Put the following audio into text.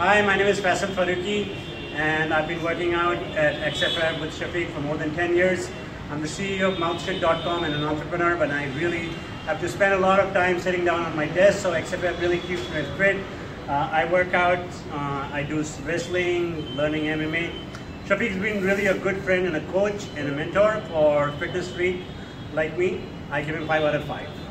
Hi, my name is Faisal Farooqi, and I've been working out at XFF with Shafiq for more than 10 years. I'm the CEO of MouthShut.com and an entrepreneur, but I really have to spend a lot of time sitting down on my desk, so XFF really keeps me fit. Uh, I work out, uh, I do wrestling, learning MMA. Shafiq's been really a good friend and a coach and a mentor for fitness freak like me. I give him 5 out of 5.